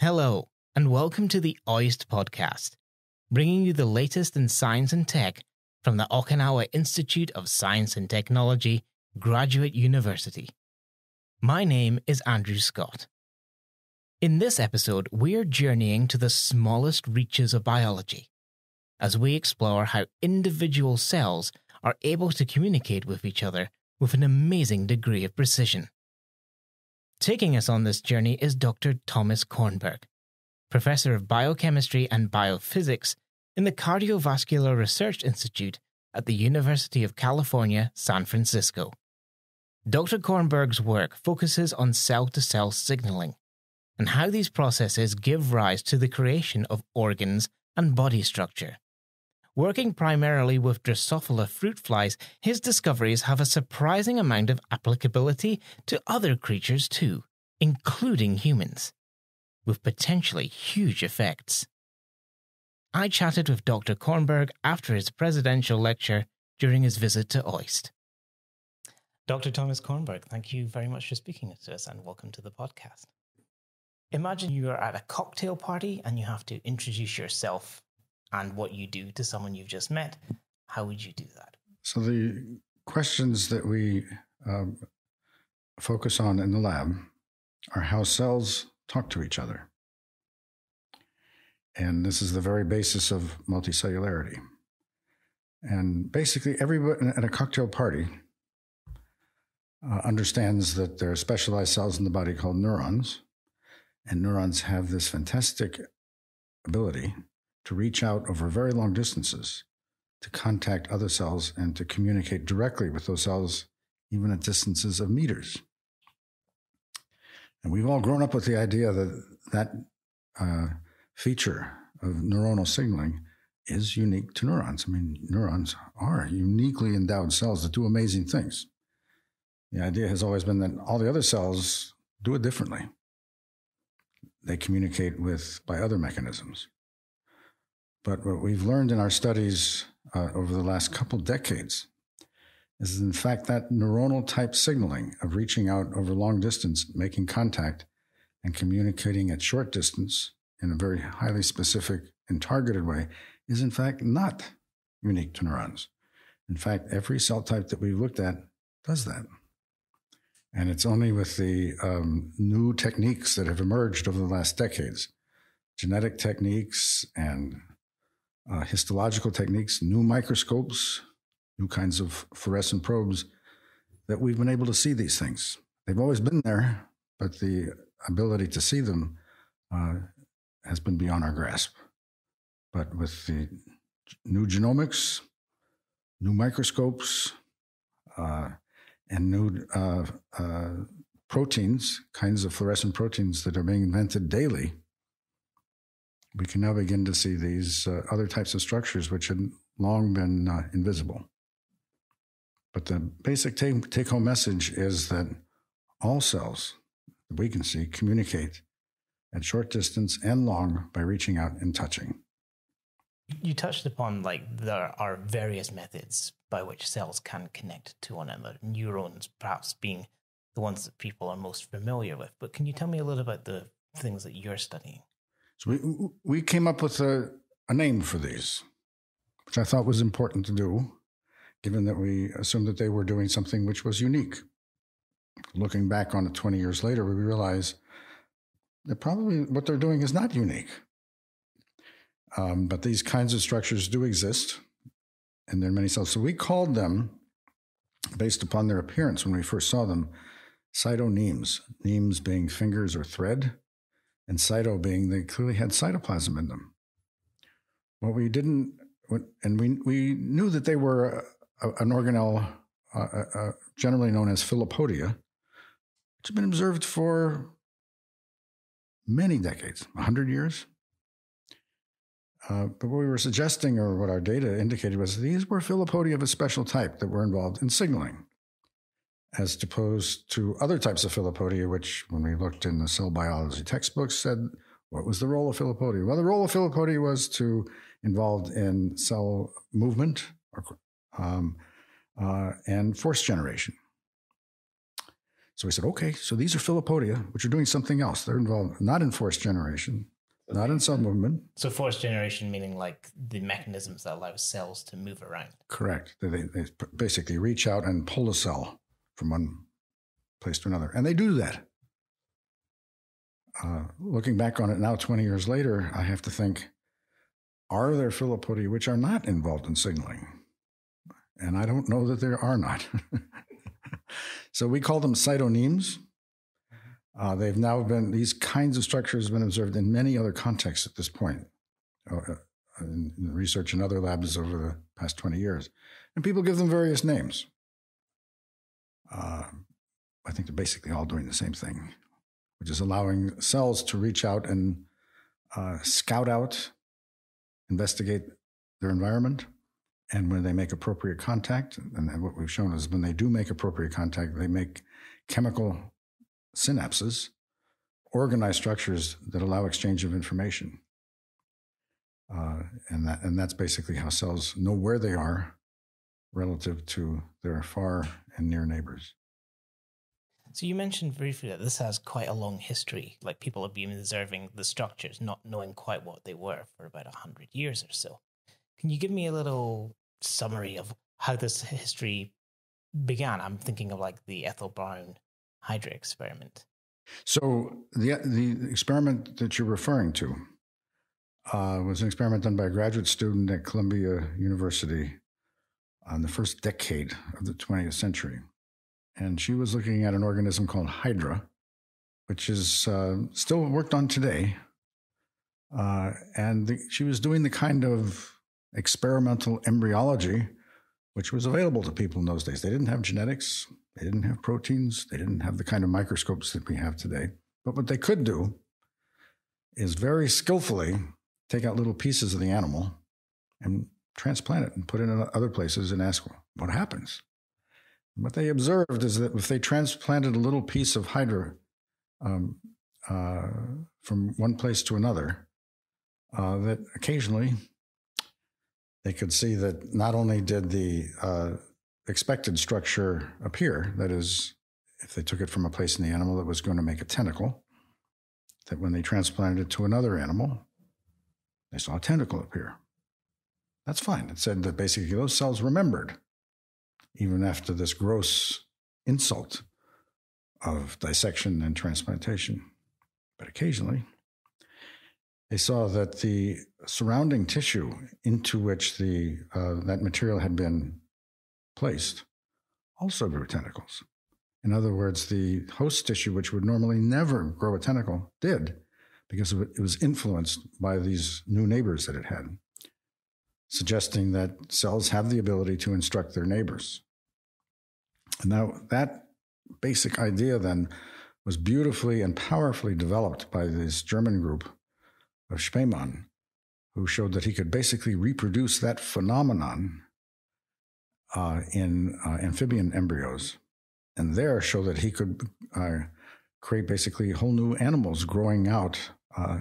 Hello, and welcome to the OIST podcast, bringing you the latest in science and tech from the Okinawa Institute of Science and Technology Graduate University. My name is Andrew Scott. In this episode, we're journeying to the smallest reaches of biology as we explore how individual cells are able to communicate with each other with an amazing degree of precision. Taking us on this journey is Dr. Thomas Kornberg, professor of biochemistry and biophysics in the Cardiovascular Research Institute at the University of California, San Francisco. Dr. Kornberg's work focuses on cell to cell signaling and how these processes give rise to the creation of organs and body structure. Working primarily with Drosophila fruit flies, his discoveries have a surprising amount of applicability to other creatures too, including humans, with potentially huge effects. I chatted with Dr. Kornberg after his presidential lecture during his visit to OIST. Dr. Thomas Kornberg, thank you very much for speaking to us and welcome to the podcast. Imagine you are at a cocktail party and you have to introduce yourself and what you do to someone you've just met, how would you do that? So the questions that we um, focus on in the lab are how cells talk to each other. And this is the very basis of multicellularity. And basically, everybody at a cocktail party uh, understands that there are specialized cells in the body called neurons. And neurons have this fantastic ability to reach out over very long distances to contact other cells and to communicate directly with those cells, even at distances of meters. And we've all grown up with the idea that that uh, feature of neuronal signaling is unique to neurons. I mean, neurons are uniquely endowed cells that do amazing things. The idea has always been that all the other cells do it differently. They communicate with by other mechanisms. But what we've learned in our studies uh, over the last couple decades is, in fact, that neuronal type signaling of reaching out over long distance, making contact, and communicating at short distance in a very highly specific and targeted way is, in fact, not unique to neurons. In fact, every cell type that we've looked at does that. And it's only with the um, new techniques that have emerged over the last decades, genetic techniques and uh, histological techniques, new microscopes, new kinds of fluorescent probes, that we've been able to see these things. They've always been there, but the ability to see them uh, has been beyond our grasp. But with the new genomics, new microscopes, uh, and new uh, uh, proteins, kinds of fluorescent proteins that are being invented daily, we can now begin to see these uh, other types of structures which had long been uh, invisible. But the basic take home message is that all cells that we can see communicate at short distance and long by reaching out and touching. You touched upon like there are various methods by which cells can connect to one another, neurons perhaps being the ones that people are most familiar with. But can you tell me a little about the things that you're studying? So we, we came up with a, a name for these, which I thought was important to do, given that we assumed that they were doing something which was unique. Looking back on it 20 years later, we realize that probably what they're doing is not unique. Um, but these kinds of structures do exist, and there are many cells. So we called them, based upon their appearance when we first saw them, cytonemes, nemes being fingers or thread and cyto being they clearly had cytoplasm in them. What we didn't, and we we knew that they were a, an organelle uh, uh, uh, generally known as Filopodia, which had been observed for many decades, hundred years. Uh, but what we were suggesting, or what our data indicated, was these were Filopodia of a special type that were involved in signaling as opposed to other types of filopodia, which, when we looked in the cell biology textbooks, said what was the role of filopodia? Well, the role of filopodia was to involved in cell movement or, um, uh, and force generation. So we said, okay, so these are Filopodia, which are doing something else. They're involved not in force generation, okay. not in cell movement. So force generation meaning like the mechanisms that allow cells to move around. Correct. They, they, they basically reach out and pull a cell from one place to another, and they do that. Uh, looking back on it now, 20 years later, I have to think, are there Filopodia which are not involved in signaling? And I don't know that there are not. so we call them cytonemes. Uh, they've now been, these kinds of structures have been observed in many other contexts at this point, uh, uh in, in research in other labs over the past 20 years. And people give them various names. Uh, I think they're basically all doing the same thing, which is allowing cells to reach out and uh, scout out, investigate their environment, and when they make appropriate contact, and what we've shown is when they do make appropriate contact, they make chemical synapses, organized structures that allow exchange of information. Uh, and that and that's basically how cells know where they are relative to their far and near neighbors. So you mentioned briefly that this has quite a long history. Like people have been observing the structures, not knowing quite what they were for about a hundred years or so. Can you give me a little summary of how this history began? I'm thinking of like the Ethel Browne Hydra experiment. So the the experiment that you're referring to uh, was an experiment done by a graduate student at Columbia University on the first decade of the 20th century, and she was looking at an organism called Hydra, which is uh, still worked on today. Uh, and the, she was doing the kind of experimental embryology, which was available to people in those days. They didn't have genetics, they didn't have proteins, they didn't have the kind of microscopes that we have today. But what they could do is very skillfully take out little pieces of the animal and transplant it and put it in other places and ask what happens. What they observed is that if they transplanted a little piece of hydra um, uh, from one place to another, uh, that occasionally they could see that not only did the uh, expected structure appear, that is, if they took it from a place in the animal that was going to make a tentacle, that when they transplanted it to another animal, they saw a tentacle appear. That's fine. It said that basically those cells remembered, even after this gross insult of dissection and transplantation. But occasionally, they saw that the surrounding tissue into which the uh, that material had been placed also grew tentacles. In other words, the host tissue, which would normally never grow a tentacle, did because it was influenced by these new neighbors that it had, suggesting that cells have the ability to instruct their neighbors. Now that basic idea then was beautifully and powerfully developed by this German group of Spemann, who showed that he could basically reproduce that phenomenon uh, in uh, amphibian embryos, and there show that he could uh, create basically whole new animals growing out uh,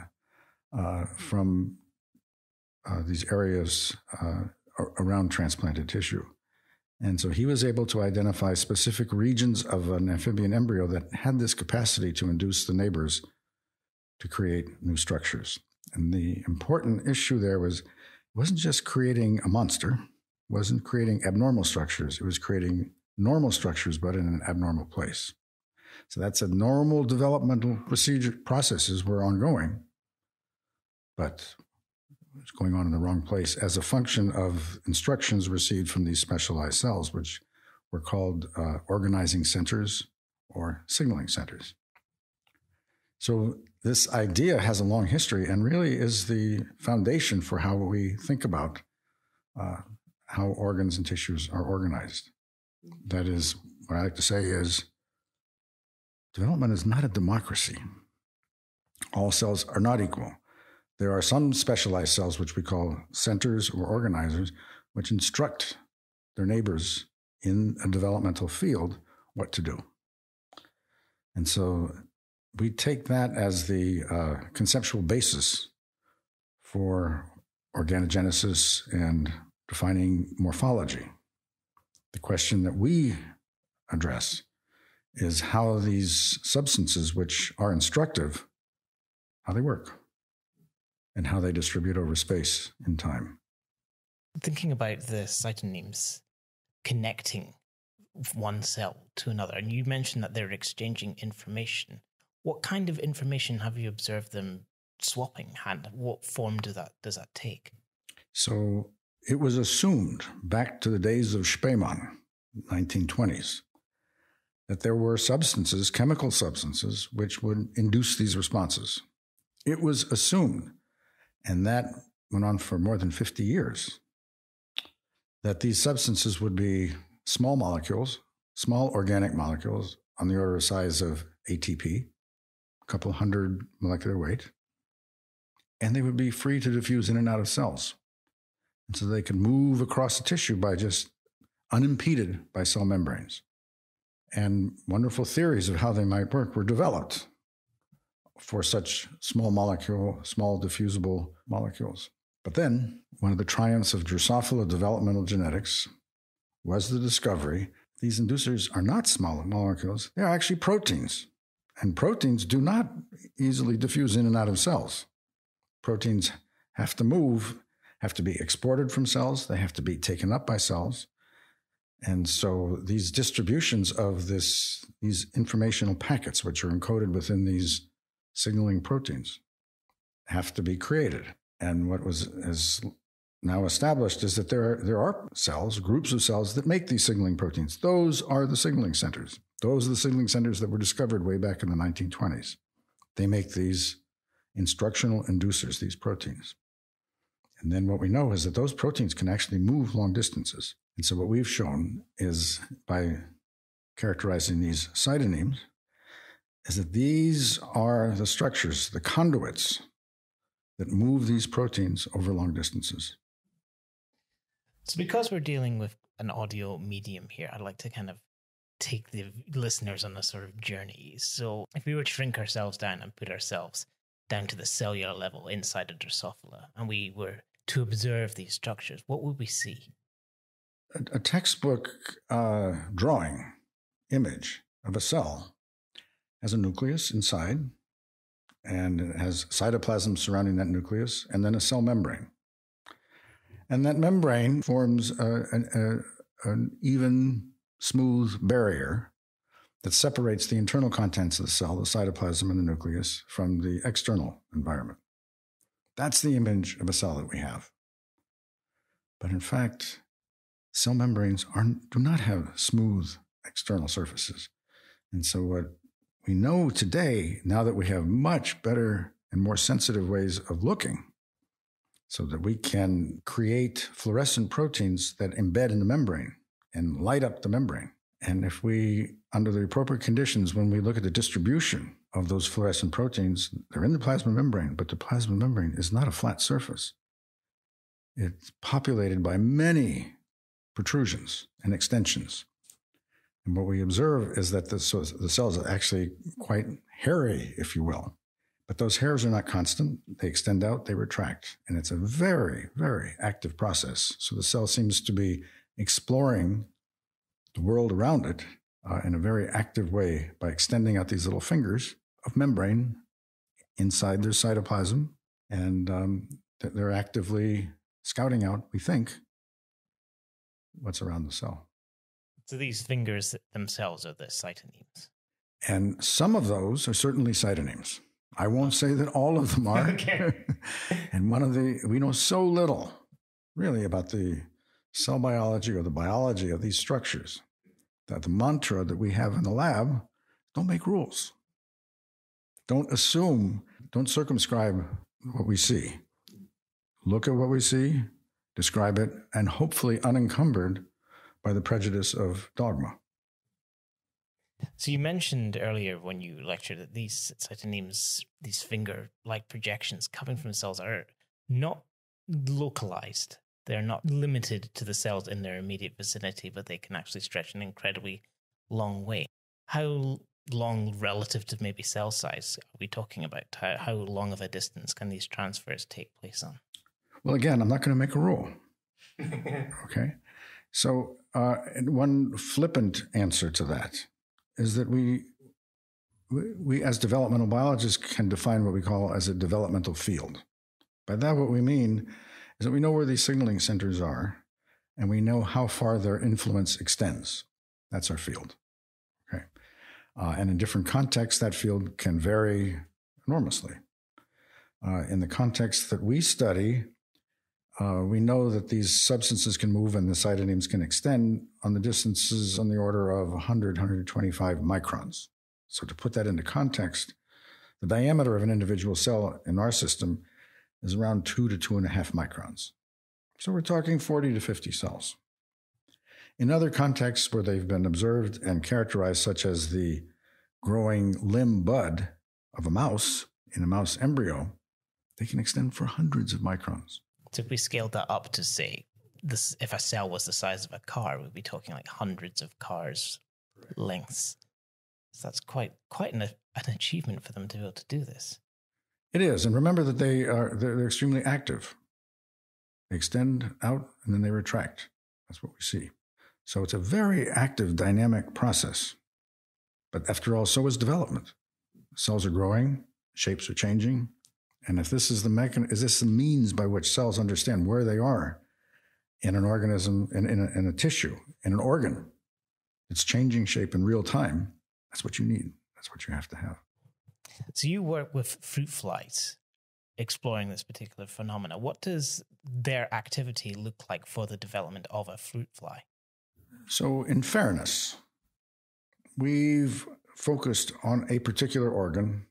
uh, from uh, these areas around transplanted tissue. And so he was able to identify specific regions of an amphibian embryo that had this capacity to induce the neighbors to create new structures. And the important issue there was it wasn't just creating a monster, wasn't creating abnormal structures, it was creating normal structures, but in an abnormal place. So that's a normal developmental procedure processes were ongoing, but going on in the wrong place as a function of instructions received from these specialized cells, which were called uh, organizing centers or signaling centers. So this idea has a long history and really is the foundation for how we think about uh, how organs and tissues are organized. That is, what I like to say is development is not a democracy. All cells are not equal. There are some specialized cells, which we call centers or organizers, which instruct their neighbors in a developmental field what to do. And so we take that as the uh, conceptual basis for organogenesis and defining morphology. The question that we address is how these substances, which are instructive, how they work and how they distribute over space and time. Thinking about the cytonemes connecting one cell to another, and you mentioned that they're exchanging information. What kind of information have you observed them swapping? And what form do that does that take? So it was assumed back to the days of Spemann, 1920s, that there were substances, chemical substances, which would induce these responses. It was assumed, and that went on for more than 50 years, that these substances would be small molecules, small organic molecules on the order of size of ATP, a couple hundred molecular weight, and they would be free to diffuse in and out of cells. And so they could move across the tissue by just unimpeded by cell membranes. And wonderful theories of how they might work were developed for such small molecule, small diffusible molecules. But then, one of the triumphs of Drosophila developmental genetics was the discovery these inducers are not small molecules, they're actually proteins. And proteins do not easily diffuse in and out of cells. Proteins have to move, have to be exported from cells, they have to be taken up by cells. And so these distributions of this, these informational packets, which are encoded within these signaling proteins, have to be created. And what was is now established is that there are, there are cells, groups of cells that make these signaling proteins. Those are the signaling centers. Those are the signaling centers that were discovered way back in the 1920s. They make these instructional inducers, these proteins. And then what we know is that those proteins can actually move long distances. And so what we've shown is by characterizing these cytonemes, is that these are the structures, the conduits that move these proteins over long distances. So, because we're dealing with an audio medium here, I'd like to kind of take the listeners on a sort of journey. So, if we were to shrink ourselves down and put ourselves down to the cellular level inside a Drosophila, and we were to observe these structures, what would we see? A, a textbook uh, drawing image of a cell has a nucleus inside, and it has cytoplasm surrounding that nucleus, and then a cell membrane. And that membrane forms a, a, an even, smooth barrier that separates the internal contents of the cell, the cytoplasm and the nucleus, from the external environment. That's the image of a cell that we have. But in fact, cell membranes are, do not have smooth external surfaces. And so, what we know today, now that we have much better and more sensitive ways of looking, so that we can create fluorescent proteins that embed in the membrane and light up the membrane. And if we, under the appropriate conditions, when we look at the distribution of those fluorescent proteins, they're in the plasma membrane, but the plasma membrane is not a flat surface. It's populated by many protrusions and extensions. And what we observe is that the, so the cells are actually quite hairy, if you will. But those hairs are not constant. They extend out, they retract. And it's a very, very active process. So the cell seems to be exploring the world around it uh, in a very active way by extending out these little fingers of membrane inside their cytoplasm. And um, they're actively scouting out, we think, what's around the cell. So these fingers themselves are the cytonemes. And some of those are certainly cytonemes. I won't say that all of them are. okay. and one of the, we know so little really about the cell biology or the biology of these structures that the mantra that we have in the lab don't make rules. Don't assume, don't circumscribe what we see. Look at what we see, describe it, and hopefully unencumbered by the prejudice of dogma. So you mentioned earlier when you lectured that these cytonemes, these finger-like projections coming from cells, are not localized. They're not limited to the cells in their immediate vicinity, but they can actually stretch an incredibly long way. How long, relative to maybe cell size, are we talking about? How, how long of a distance can these transfers take place on? Well, again, I'm not going to make a rule. okay. So, uh, one flippant answer to that is that we, we, we, as developmental biologists, can define what we call as a developmental field. By that, what we mean is that we know where these signaling centers are and we know how far their influence extends. That's our field. Okay. Uh, and in different contexts, that field can vary enormously. Uh, in the context that we study, uh, we know that these substances can move and the cytonemes can extend on the distances on the order of 100, 125 microns. So, to put that into context, the diameter of an individual cell in our system is around two to two and a half microns. So, we're talking 40 to 50 cells. In other contexts where they've been observed and characterized, such as the growing limb bud of a mouse in a mouse embryo, they can extend for hundreds of microns. So if we scaled that up to say this, if a cell was the size of a car, we'd be talking like hundreds of cars lengths. So that's quite quite an, an achievement for them to be able to do this. It is, and remember that they are they're, they're extremely active. They extend out and then they retract. That's what we see. So it's a very active, dynamic process. But after all, so is development. Cells are growing, shapes are changing, and if this is the mechanism, is this the means by which cells understand where they are in an organism, in, in, a, in a tissue, in an organ, it's changing shape in real time. That's what you need. That's what you have to have. So you work with fruit flies, exploring this particular phenomena. What does their activity look like for the development of a fruit fly? So, in fairness, we've focused on a particular organ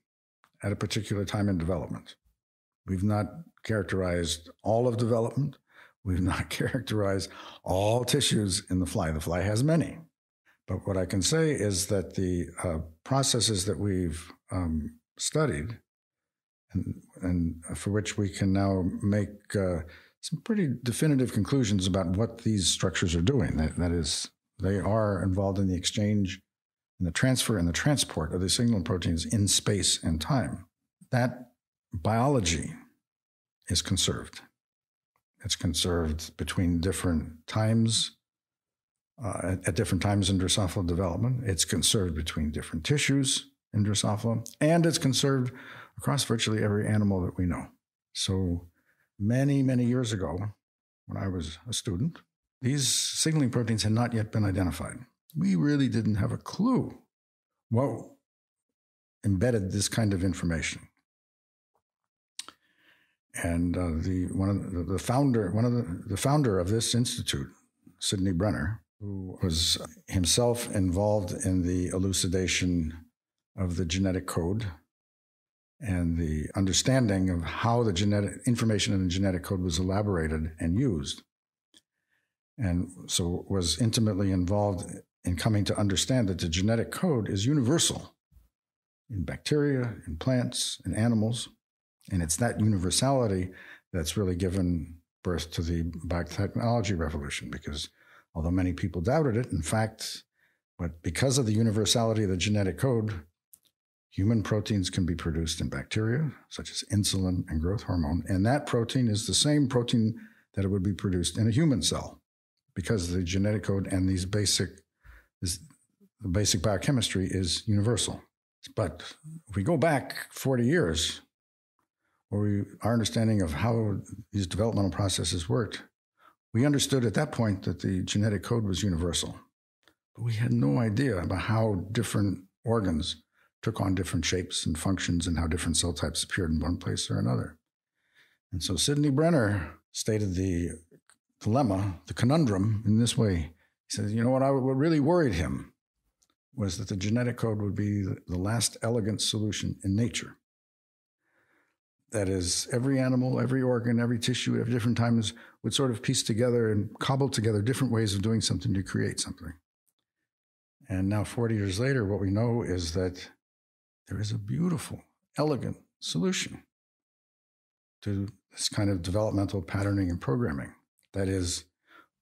at a particular time in development. We've not characterized all of development. We've not characterized all tissues in the fly. The fly has many. But what I can say is that the uh, processes that we've um, studied and, and, for which we can now make uh, some pretty definitive conclusions about what these structures are doing. That, that is, they are involved in the exchange and the transfer and the transport of the signaling proteins in space and time. That biology is conserved. It's conserved between different times, uh, at, at, different times in Drosophila development. It's conserved between different tissues in Drosophila, and it's conserved across virtually every animal that we know. So many, many years ago, when I was a student, these signaling proteins had not yet been identified we really didn't have a clue what embedded this kind of information. And uh, the one of the, the, founder, one of the, the founder of this institute, Sidney Brenner, who was himself involved in the elucidation of the genetic code and the understanding of how the genetic information in the genetic code was elaborated and used and so was intimately involved in coming to understand that the genetic code is universal in bacteria, in plants, in animals. And it's that universality that's really given birth to the biotechnology revolution because although many people doubted it, in fact, but because of the universality of the genetic code, human proteins can be produced in bacteria, such as insulin and growth hormone. And that protein is the same protein that it would be produced in a human cell because the genetic code and these basic this, the basic biochemistry is universal. But if we go back 40 years, where we, our understanding of how these developmental processes worked, we understood at that point that the genetic code was universal. But we had no idea about how different organs took on different shapes and functions and how different cell types appeared in one place or another. And so Sidney Brenner stated the dilemma, the conundrum, in this way. He says, you know what, I, what really worried him was that the genetic code would be the last elegant solution in nature. That is, every animal, every organ, every tissue at different times would sort of piece together and cobble together different ways of doing something to create something. And now, 40 years later, what we know is that there is a beautiful, elegant solution to this kind of developmental patterning and programming. That is,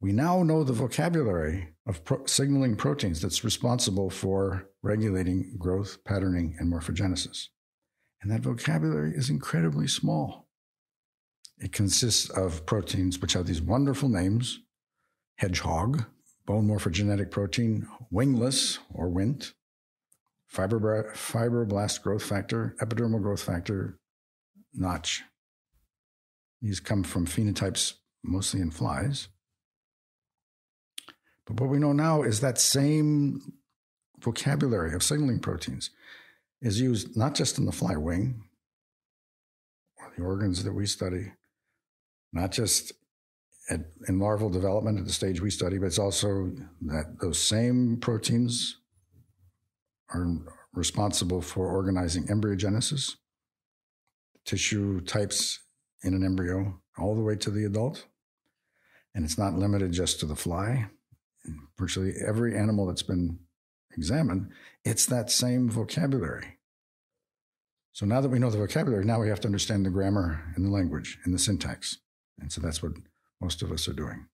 we now know the vocabulary of pro- signaling proteins that's responsible for regulating growth, patterning, and morphogenesis. And that vocabulary is incredibly small. It consists of proteins which have these wonderful names hedgehog, bone morphogenetic protein, wingless or Wnt, fibroblast growth factor, epidermal growth factor, Notch. These come from phenotypes mostly in flies. But what we know now is that same vocabulary of signaling proteins is used not just in the fly wing or the organs that we study, not just at, in larval development at the stage we study, but it's also that those same proteins are responsible for organizing embryogenesis, tissue types in an embryo, all the way to the adult. And it's not limited just to the fly. Virtually every animal that's been examined, it's that same vocabulary. So now that we know the vocabulary, now we have to understand the grammar and the language and the syntax. And so that's what most of us are doing.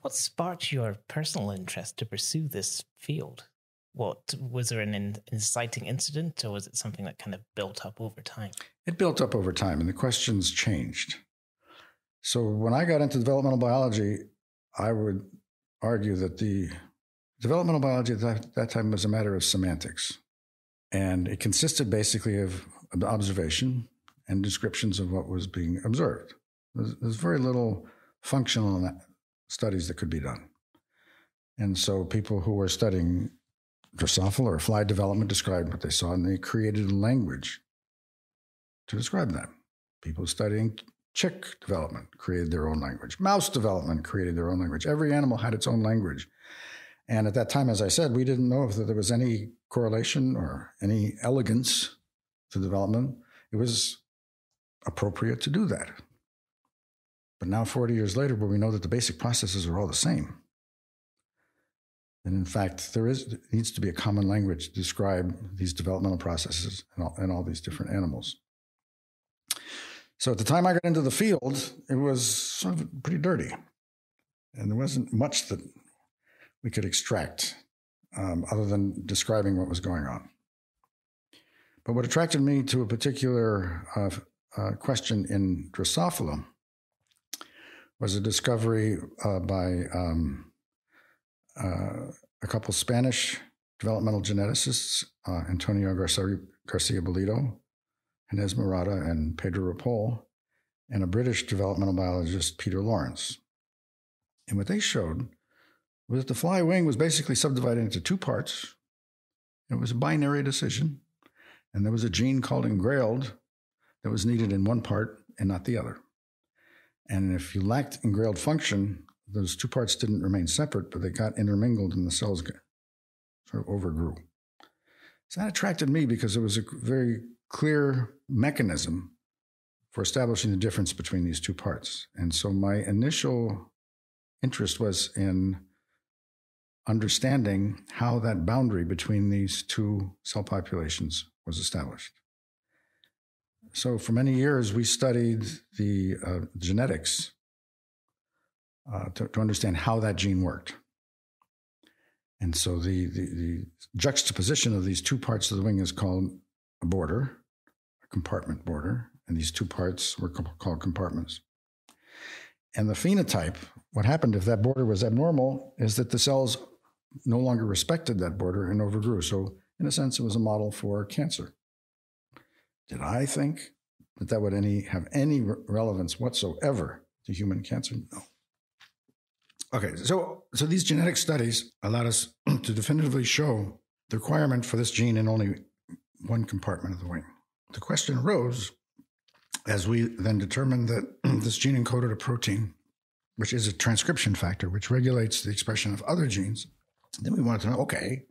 What sparked your personal interest to pursue this field? What was there an inciting incident, or was it something that kind of built up over time? It built up over time, and the questions changed. So when I got into developmental biology, I would argue that the developmental biology at that, that time was a matter of semantics. And it consisted basically of observation and descriptions of what was being observed. There's, there's very little functional studies that could be done. And so people who were studying Drosophila or fly development described what they saw, and they created a language to describe that. People studying chick development created their own language. Mouse development created their own language. Every animal had its own language. And at that time, as I said, we didn't know if there was any correlation or any elegance to development. It was appropriate to do that. But now, 40 years later, where we know that the basic processes are all the same, and in fact, there is needs to be a common language to describe these developmental processes and all, and all these different animals. So at the time I got into the field, it was sort of pretty dirty, and there wasn't much that we could extract um, other than describing what was going on. But what attracted me to a particular uh, uh, question in Drosophila was a discovery uh, by um, uh, a couple Spanish developmental geneticists, uh, Antonio Garcia, Garcia Bellido, Ginés Morata, and Pedro Ripoll, and a British developmental biologist, Peter Lawrence. And what they showed was that the fly wing was basically subdivided into two parts. It was a binary decision, and there was a gene called engrailed that was needed in one part and not the other. And if you lacked engrailed function, those two parts didn't remain separate, but they got intermingled and the cells sort of overgrew. So that attracted me because it was a very clear mechanism for establishing the difference between these two parts. And so my initial interest was in understanding how that boundary between these two cell populations was established. So, for many years, we studied the uh, genetics uh, to, to, understand how that gene worked. And so, the, the, the juxtaposition of these two parts of the wing is called a border, a compartment border, and these two parts were called compartments. And the phenotype, what happened if that border was abnormal, is that the cells no longer respected that border and overgrew. So, in a sense, it was a model for cancer. Did I think that that would any have any relevance whatsoever to human cancer? No. Okay, so so these genetic studies allowed us to definitively show the requirement for this gene in only one compartment of the wing. The question arose as we then determined that this gene encoded a protein, which is a transcription factor, which regulates the expression of other genes. Then we wanted to know, okay,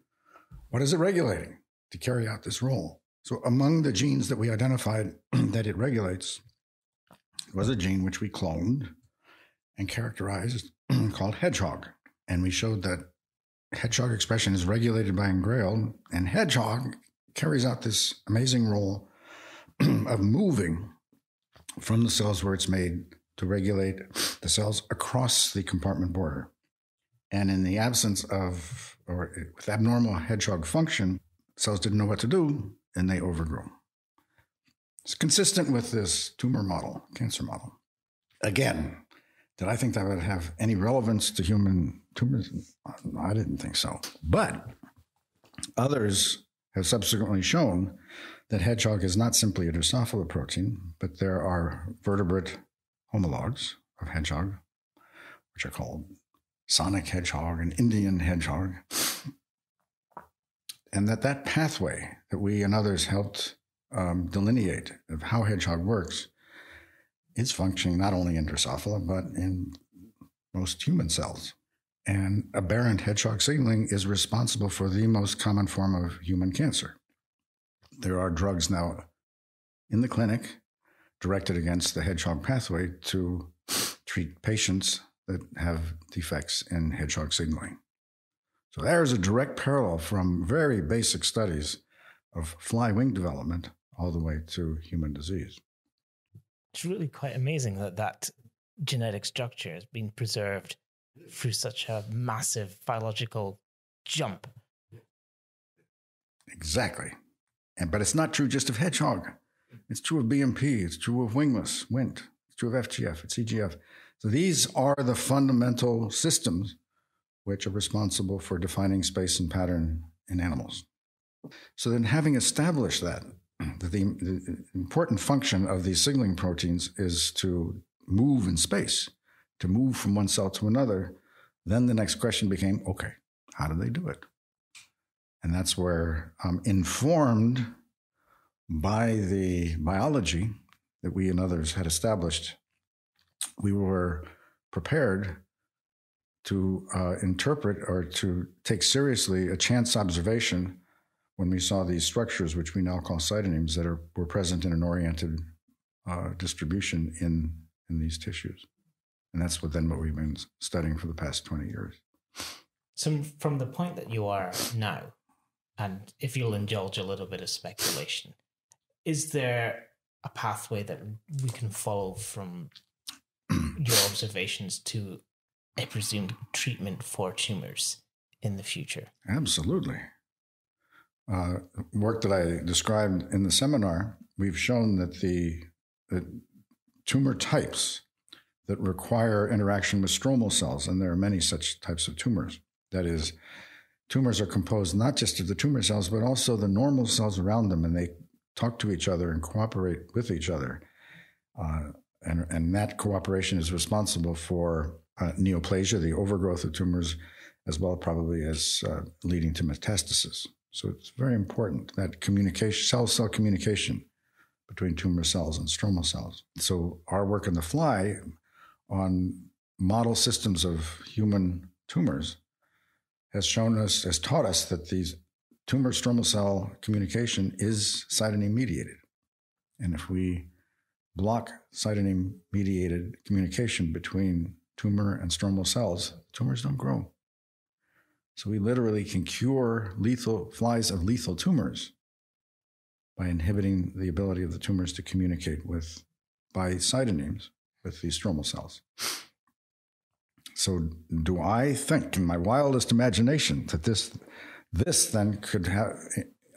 what is it regulating to carry out this role? So, among the genes that we identified that it regulates was a gene which we cloned and characterized called hedgehog. And we showed that hedgehog expression is regulated by engrailed, and hedgehog carries out this amazing role of moving from the cells where it's made to regulate the cells across the compartment border. And in the absence of, or with abnormal hedgehog function, cells didn't know what to do and they overgrow. It's consistent with this tumor model, cancer model. Again, did I think that would have any relevance to human tumors? I didn't think so. But Others have subsequently shown that hedgehog is not simply a Drosophila protein, but there are vertebrate homologs of hedgehog, which are called sonic hedgehog and Indian hedgehog, and that that pathway that we and others helped um, delineate of how hedgehog works is functioning not only in Drosophila but in most human cells. And aberrant hedgehog signaling is responsible for the most common form of human cancer. There are drugs now in the clinic directed against the hedgehog pathway to treat patients that have defects in hedgehog signaling. So there's a direct parallel from very basic studies of fly wing development all the way to human disease. It's really quite amazing that that genetic structure has been preserved through such a massive biological jump. Exactly. And but it's not true just of hedgehog. It's true of BMP, it's true of wingless, Wnt, it's true of FGF, it's EGF. So these are the fundamental systems which are responsible for defining space and pattern in animals. So then having established that, the, the important function of these signaling proteins is to move in space, to move from one cell to another. Then the next question became okay, how do they do it? And that's where, informed by the biology that we and others had established, we were prepared to uh, interpret or to take seriously a chance observation when we saw these structures, which we now call cytonemes, that are, were present in an oriented uh, distribution in, in these tissues. And that's what then what we've been studying for the past 20 years. So, from the point that you are now, and if you'll indulge a little bit of speculation, is there a pathway that we can follow from your observations to a presumed treatment for tumors in the future? Absolutely uh, work that I described in the seminar, we've shown that the, the tumor types that require interaction with stromal cells, and there are many such types of tumors. That is, tumors are composed not just of the tumor cells, but also the normal cells around them, and they talk to each other and cooperate with each other. Uh, and, and that cooperation is responsible for uh, neoplasia, the overgrowth of tumors, as well probably as uh, leading to metastasis. So it's very important that communication, cell cell communication between tumor cells and stromal cells. So our work in the fly on model systems of human tumors has shown us, has taught us that these tumor stromal cell communication is cytoneme mediated. And if we block cytoneme mediated communication between tumor and stromal cells, tumors don't grow. So we literally can cure lethal flies of lethal tumors by inhibiting the ability of the tumors to communicate with by cytonemes with these stromal cells. So do I think in my wildest imagination that this this then could have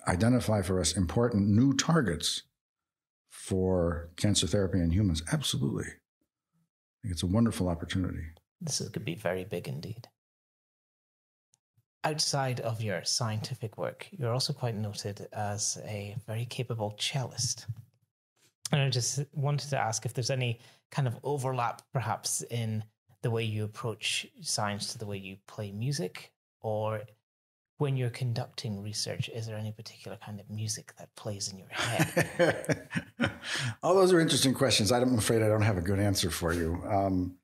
identify for us important new targets for cancer therapy in humans? Absolutely. It's a wonderful opportunity. This could be very big indeed outside of your scientific work, you're also quite noted as a very capable cellist. And I just wanted to ask if there's any kind of overlap, perhaps, in the way you approach science to the way you play music, or when you're conducting research, is there any particular kind of music that plays in your head? All those are interesting questions. I'm afraid I don't have a good answer for you. Um,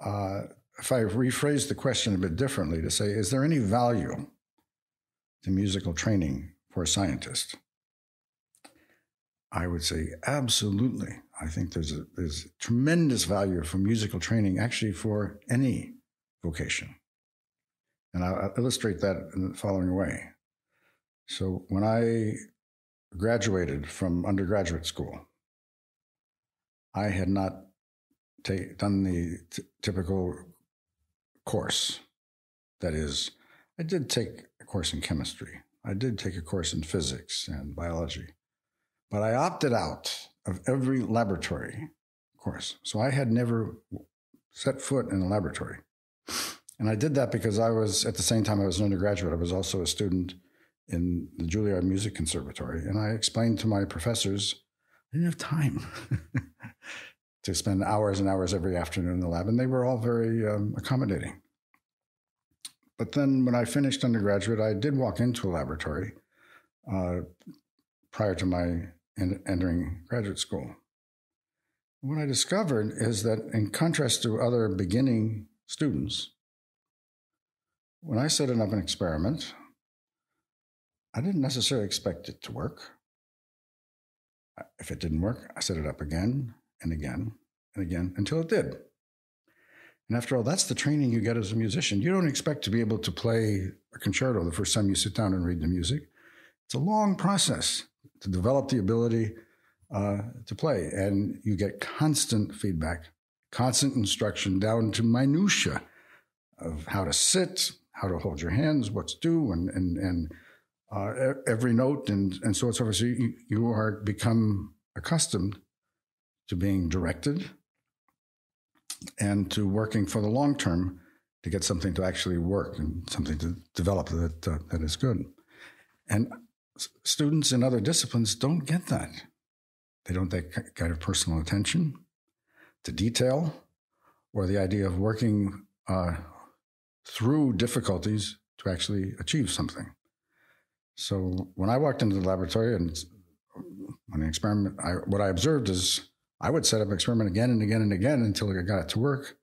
uh, if I rephrase the question a bit differently to say, is there any value to musical training for a scientist? I would say absolutely. I think there's a, there's tremendous value for musical training, actually for any vocation. And I'll illustrate that in the following way. So when I graduated from undergraduate school, I had not done the t- typical course. That is, I did take a course in chemistry. I did take a course in physics and biology, but I opted out of every laboratory course. So I had never set foot in a laboratory. And I did that because I was, at the same time I was an undergraduate, I was also a student in the Juilliard Music Conservatory. And I explained to my professors, I didn't have time to spend hours and hours every afternoon in the lab, and they were all very um, accommodating. But then when I finished undergraduate, I did walk into a laboratory uh, prior to my en- entering graduate school. What I discovered is that, in contrast to other beginning students, when I set up an experiment, I didn't necessarily expect it to work. If it didn't work, I set it up again and again and again until it did. And after all, that's the training you get as a musician. You don't expect to be able to play a concerto the first time you sit down and read the music. It's a long process to develop the ability uh, to play, and you get constant feedback, constant instruction down to minutia of how to sit, how to hold your hands, what to do, and and and uh, every note, and and so on. So you, you are become accustomed to being directed and to working for the long term to get something to actually work and something to develop that uh, that is good. And students in other disciplines don't get that. They don't that kind of personal attention to detail or the idea of working uh, through difficulties to actually achieve something. So when I walked into the laboratory and when the experiment, I, what I observed is I would set up experiment again and again and again until I got it to work.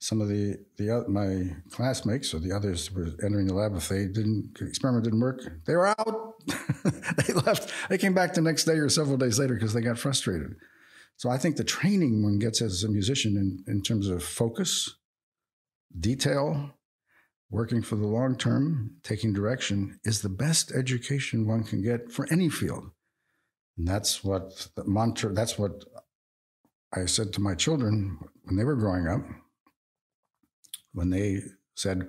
Some of the the my classmates or the others were entering the lab. If they didn't the experiment didn't work, they were out. they left. They came back the next day or several days later because they got frustrated. So I think the training one gets as a musician in, in terms of focus, detail, working for the long term, taking direction is the best education one can get for any field. And that's what the mantra, that's what I said to my children when they were growing up, when they said,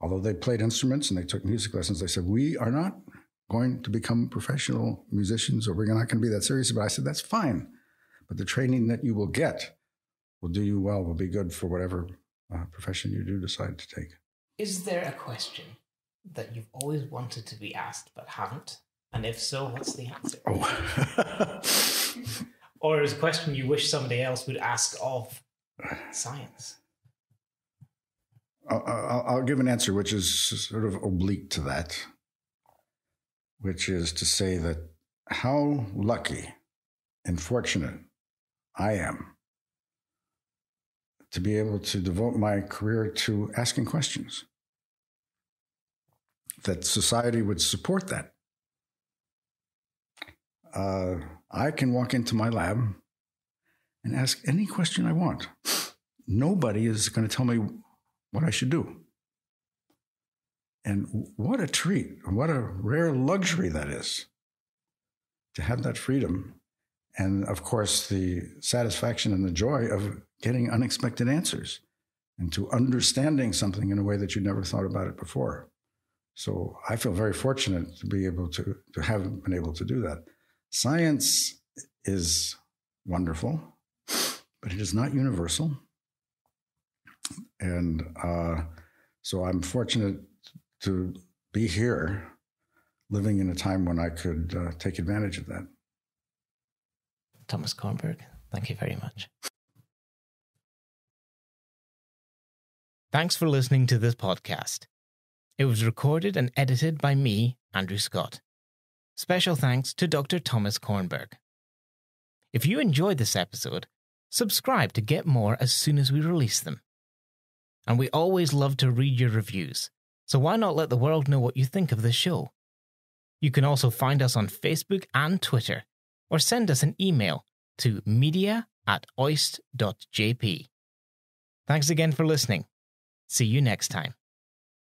although they played instruments and they took music lessons, they said, We are not going to become professional musicians or we're not going to be that serious it. I said, That's fine. But the training that you will get will do you well, will be good for whatever uh, profession you do decide to take. Is there a question that you've always wanted to be asked but haven't? And if so, what's the answer? Oh. or is a question you wish somebody else would ask of science? I'll, I'll, give an answer which is sort of oblique to that, which is to say that how lucky and fortunate I am to be able to devote my career to asking questions. That society would support that. Uh, I can walk into my lab and ask any question I want. Nobody is going to tell me what I should do. And what a treat, what a rare luxury that is to have that freedom. And of course, the satisfaction and the joy of getting unexpected answers and to understanding something in a way that you never thought about it before. So I feel very fortunate to be able to, to have been able to do that. Science is wonderful, but it is not universal. And uh, so I'm fortunate to be here living in a time when I could uh, take advantage of that. Thomas Kornberg, thank you very much. Thanks for listening to this podcast. It was recorded and edited by me, Andrew Scott. Special thanks to Dr. Thomas Kornberg. If you enjoyed this episode, subscribe to get more as soon as we release them. And we always love to read your reviews, so why not let the world know what you think of the show? You can also find us on Facebook and Twitter, or send us an email to media at oist.jp. Thanks again for listening. See you next time.